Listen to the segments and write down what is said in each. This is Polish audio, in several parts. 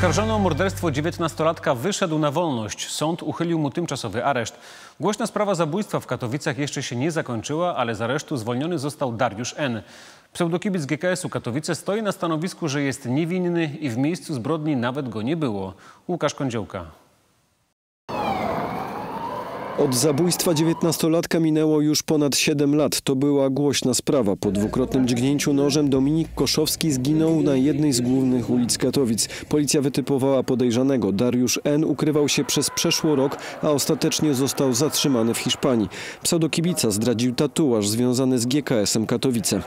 Oskarżony o morderstwo 19-latka wyszedł na wolność. Sąd uchylił mu tymczasowy areszt. Głośna sprawa zabójstwa w Katowicach jeszcze się nie zakończyła, ale z aresztu zwolniony został Dariusz N. Pseudokibic GKS-u Katowice stoi na stanowisku, że jest niewinny i w miejscu zbrodni nawet go nie było. Łukasz Kądziołka. Od zabójstwa 19-latka minęło już ponad 7 lat. To była głośna sprawa. Po dwukrotnym dźgnięciu nożem Dominik Koszowski zginął na jednej z głównych ulic Katowic. Policja wytypowała podejrzanego. Dariusz N. ukrywał się przez przeszło rok, a ostatecznie został zatrzymany w Hiszpanii. Pseudokibica zdradził tatuaż związany z GKS-em Katowice.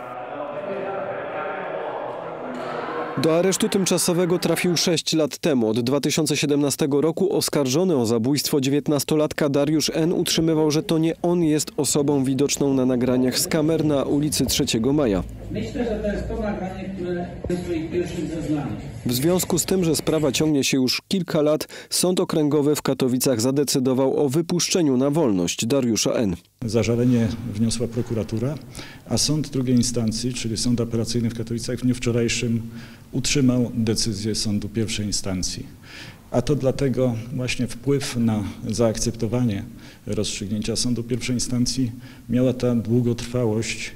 Do aresztu tymczasowego trafił 6 lat temu. Od 2017 roku oskarżony o zabójstwo 19-latka Dariusz N. utrzymywał, że to nie on jest osobą widoczną na nagraniach z kamer na ulicy 3 Maja. Myślę, że to jest to nagranie, które jest w swoich pierwszych zeznaniach. W związku z tym, że sprawa ciągnie się już kilka lat, Sąd Okręgowy w Katowicach zadecydował o wypuszczeniu na wolność Dariusza N. Zażalenie wniosła prokuratura, a sąd drugiej instancji, czyli sąd apelacyjny w Katowicach w dniu wczorajszym utrzymał decyzję sądu pierwszej instancji. A to dlatego właśnie wpływ na zaakceptowanie rozstrzygnięcia sądu pierwszej instancji miała ta długotrwałość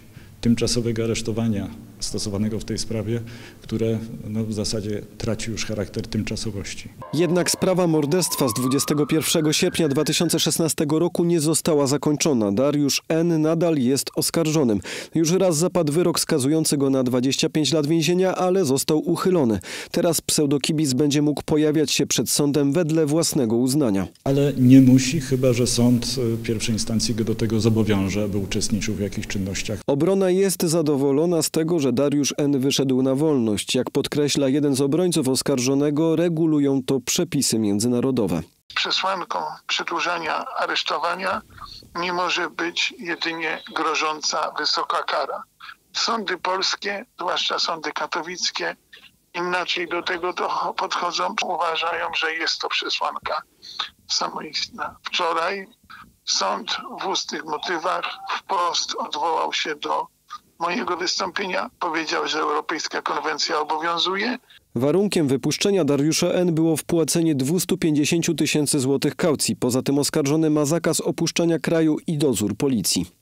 tymczasowego aresztowania stosowanego w tej sprawie, które no, w zasadzie traci już charakter tymczasowości. Jednak sprawa morderstwa z 21 sierpnia 2016 roku nie została zakończona. Dariusz N. nadal jest oskarżonym. Już raz zapadł wyrok skazujący go na 25 lat więzienia, ale został uchylony. Teraz pseudokibic będzie mógł pojawiać się przed sądem wedle własnego uznania. Ale nie musi, chyba że sąd y, pierwszej instancji go do tego zobowiąże, aby uczestniczył w jakichś czynnościach. Obrona jest zadowolona z tego, że Dariusz N. wyszedł na wolność. Jak podkreśla jeden z obrońców oskarżonego, regulują to przepisy międzynarodowe. przesłanką przedłużania aresztowania nie może być jedynie grożąca wysoka kara. Sądy polskie, zwłaszcza sądy katowickie, inaczej do tego podchodzą. Uważają, że jest to przesłanka samoistna. Wczoraj sąd w ustnych motywach wprost odwołał się do mojego wystąpienia. Powiedział, że Europejska Konwencja obowiązuje, Warunkiem wypuszczenia Dariusza N. było wpłacenie 250 tysięcy złotych kaucji. Poza tym oskarżony ma zakaz opuszczania kraju i dozór policji.